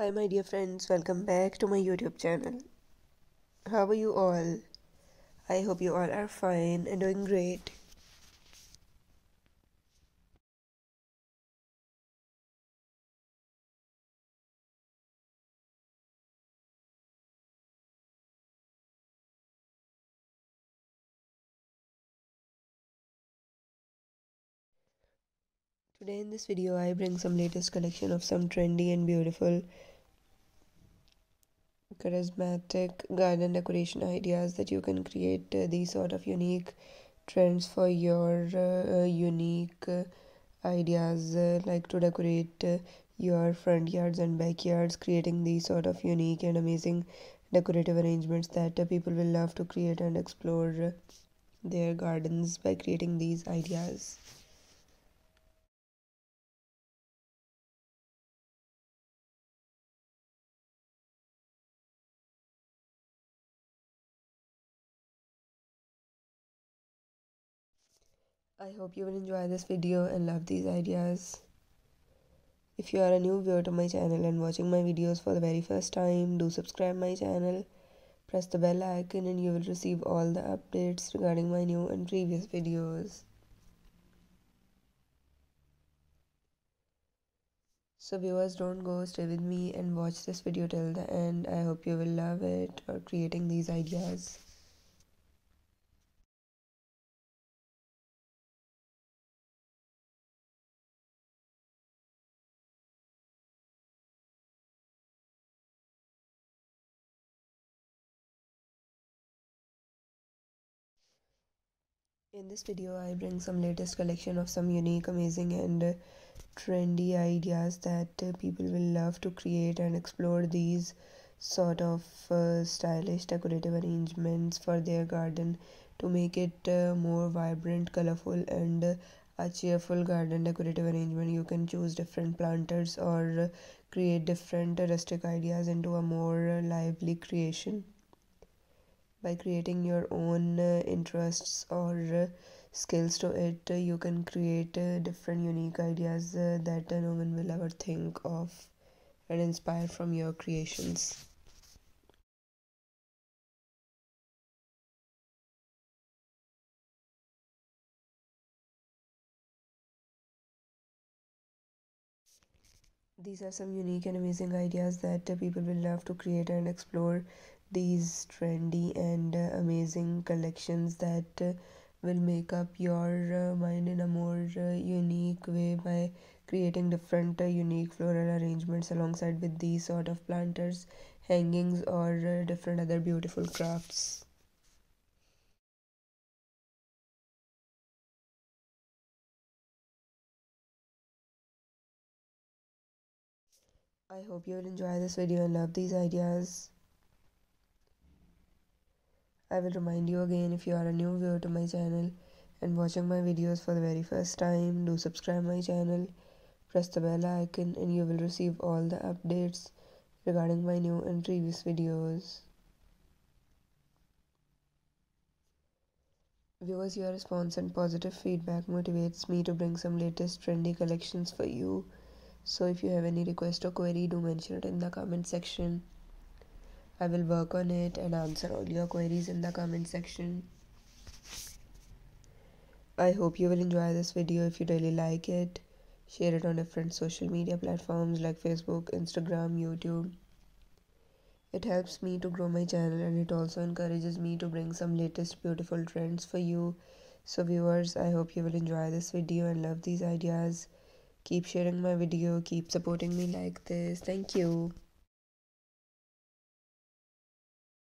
Hi, my dear friends, welcome back to my YouTube channel. How are you all? I hope you all are fine and doing great. Today in this video, I bring some latest collection of some trendy and beautiful charismatic garden decoration ideas that you can create uh, these sort of unique trends for your uh, unique uh, ideas uh, like to decorate uh, your front yards and backyards creating these sort of unique and amazing decorative arrangements that uh, people will love to create and explore uh, their gardens by creating these ideas I hope you will enjoy this video and love these ideas. If you are a new viewer to my channel and watching my videos for the very first time, do subscribe my channel, press the bell icon and you will receive all the updates regarding my new and previous videos. So viewers don't go stay with me and watch this video till the end. I hope you will love it or creating these ideas. In this video, I bring some latest collection of some unique, amazing, and uh, trendy ideas that uh, people will love to create and explore these sort of uh, stylish decorative arrangements for their garden to make it uh, more vibrant, colorful, and a cheerful garden decorative arrangement. You can choose different planters or create different rustic ideas into a more lively creation by creating your own uh, interests or uh, skills to it uh, you can create different unique ideas that no one will ever think of and inspire from your creations. These are some unique and amazing ideas that people will love to create and explore these trendy and uh, amazing collections that uh, will make up your uh, mind in a more uh, unique way by creating different uh, unique floral arrangements alongside with these sort of planters hangings or different other beautiful crafts. I hope you will enjoy this video and love these ideas I will remind you again if you are a new viewer to my channel and watching my videos for the very first time, do subscribe my channel, press the bell icon and you will receive all the updates regarding my new and previous videos. Viewers, your response and positive feedback motivates me to bring some latest trendy collections for you. So if you have any request or query, do mention it in the comment section. I will work on it and answer all your queries in the comment section. I hope you will enjoy this video if you really like it. Share it on different social media platforms like Facebook, Instagram, YouTube. It helps me to grow my channel and it also encourages me to bring some latest beautiful trends for you. So viewers, I hope you will enjoy this video and love these ideas. Keep sharing my video, keep supporting me like this. Thank you.